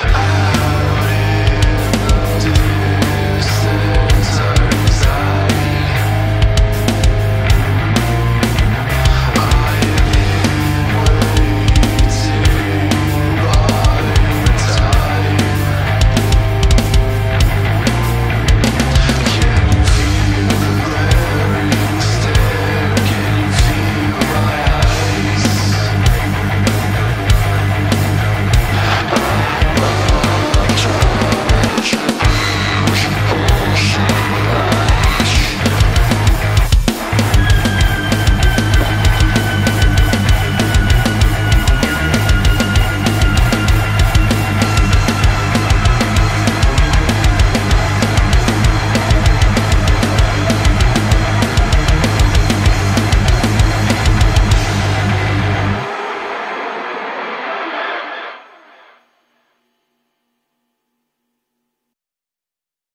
I